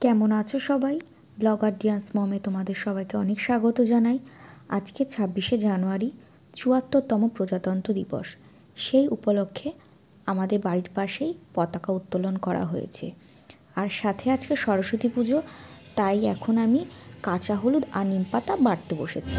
কেমন আছো সবাই? ব্লগার দিয়ান্স মমে তোমাদের সবাইকে অনেক স্বাগত জানাই। আজকে ছাব্বিশে জানুয়ারি, চুয়াত্তরতম প্রজাতন্ত্র দিবস। সেই উপলক্ষে আমাদের বাড়ির পাশেই পতাকা উত্তোলন করা হয়েছে। আর সাথে আজকে সরস্বতী পুজো, তাই এখন আমি কাঁচা হলুদ আর নিম পাতা বাটতে বসেছি।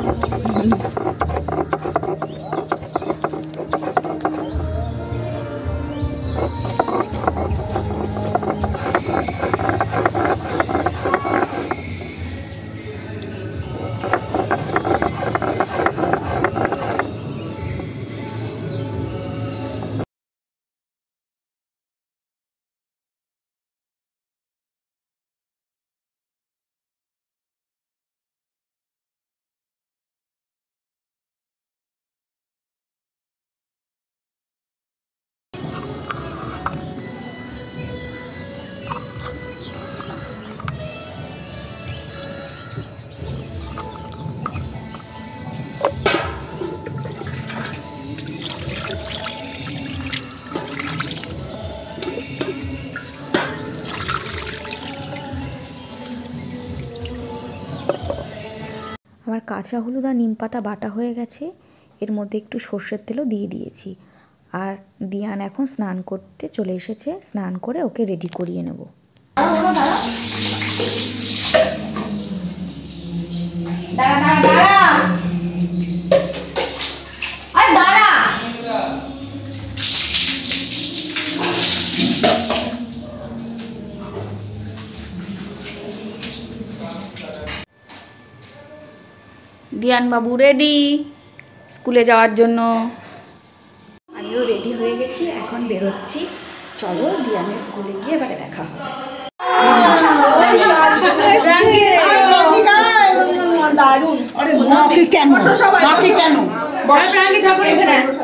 আমার কাঁচা হলুদ আর নিম পাতা বাটা হয়ে গেছে। এর মধ্যে একটু সর্ষের তেলও দিয়ে দিয়েছি। আর দিয়ান এখন স্নান করতে চলে এসেছে। স্নান করে ওকে রেডি করিয়ে নেব। দাঁড়া দাঁড়া। বাবু রেডি স্কুলে যাওয়ার জন্য। আমিও রেডি হয়ে গেছি এখন বেরোচ্ছি। চলো দিয়ানের স্কুলে গিয়ে এবারে দেখা হবে।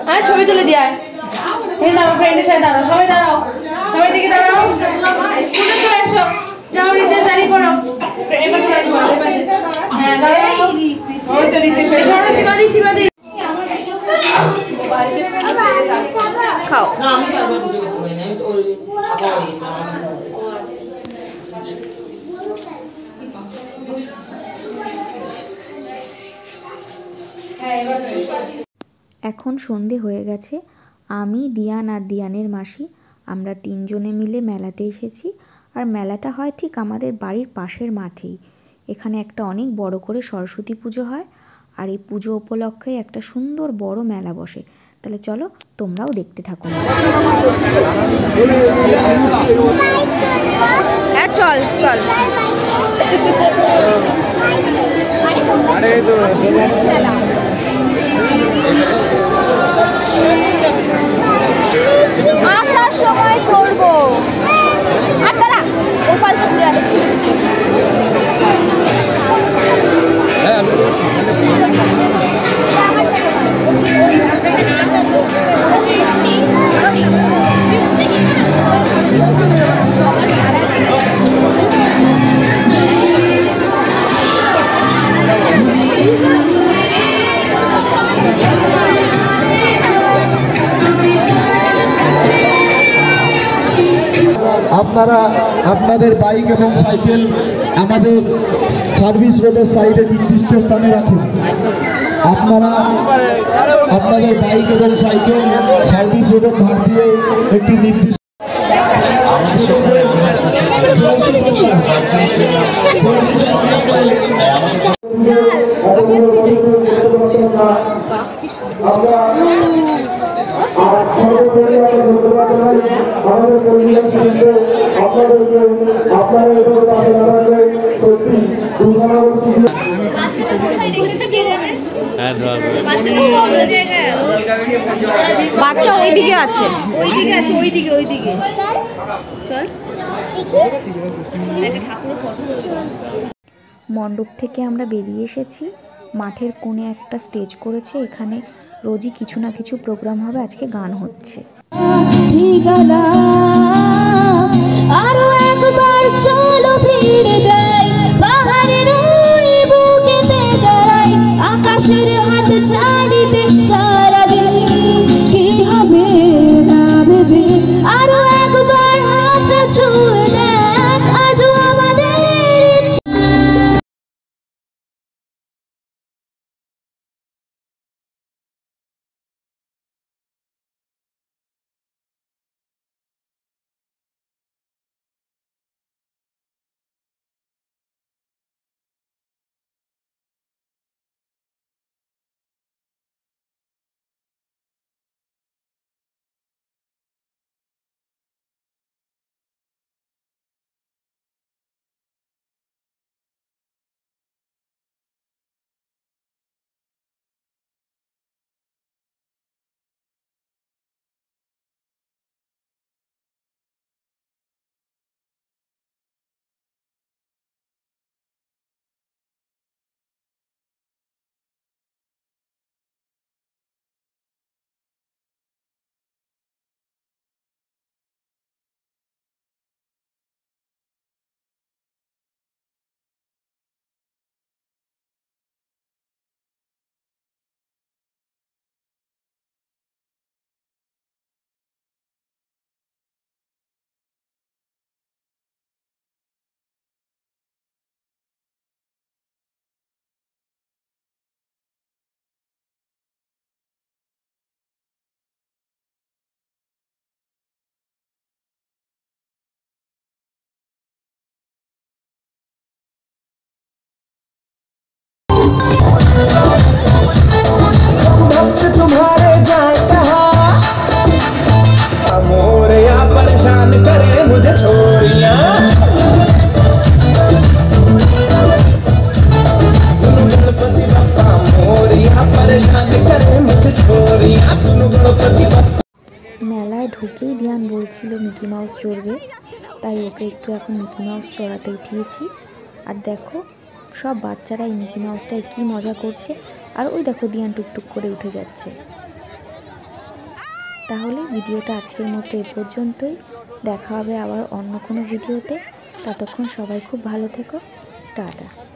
হ্যাঁ ছবি তুলে দিয়ে দাঁড়াও ফ্রেন্ডের সাথে দাঁড়াও সবাই দাঁড়াও সবাই দিকে দাঁড়াও তুলে চলে এসো যাও রিতে জারি করো এ পাশে দাঁড়িয়ে করো এ পাশে হ্যাঁ দাঁড়াও এখন সন্ধে হয়ে গেছে। আমি, দিয়ান আর দিয়ানের মাসি, আমরা তিনজনে মিলে মেলাতে এসেছি। আর মেলাটা হয় ঠিক আমাদের বাড়ির পাশের মাঠেই। এখানে একটা অনেক বড় করে সরস্বতী পুজো হয়। আর এই পুজো উপলক্ষে একটা সুন্দর বড় মেলা বসে। তাহলে চলো তোমরাও দেখতে থাকো। হ্যাঁ চল চল। আসার সময় চলবো। আর পাল্টা আসছি আপনারা আপনাদের বাইক এবং সাইকেল আমাদের সার্ভিস রোডের সাইডে নির্দিষ্ট স্থানে রাখুন। আপনারা আপনাদের বাইক এবং সাইকেল সার্ভিস রোডের ধার দিয়ে একটি নির্দিষ্ট বাচ্চা ওইদিকে আছে। ওইদিকে আছে ওইদিকে ওইদিকে। চল। মণ্ডপ থেকে আমরা বেরিয়ে এসেছি। মাঠের কোণে একটা স্টেজ করেছে। এখানে রোজই কিছু না কিছু প্রোগ্রাম হবে। আজকে গান হচ্ছে। ঠিকানা আরও একবার চলো ফিরে। মেলায় ঢুকেই ধ্যান বলছিল মিকি মাউস চড়বে, তাই ওকে একটু এখন মিকি মাউস চড়াতে উঠিয়েছি। আর দেখো, সব বাচ্চারা এই মিকি মাউসটায় কী মজা করছে, আর ওই দেখো দিয়ান টুকটুক করে উঠে যাচ্ছে। তাহলে ভিডিওটা আজকের মতো এ পর্যন্তই। দেখা হবে আবার অন্য কোনো ভিডিওতে। ততক্ষণ সবাই খুব ভালো থেকো। টাটা।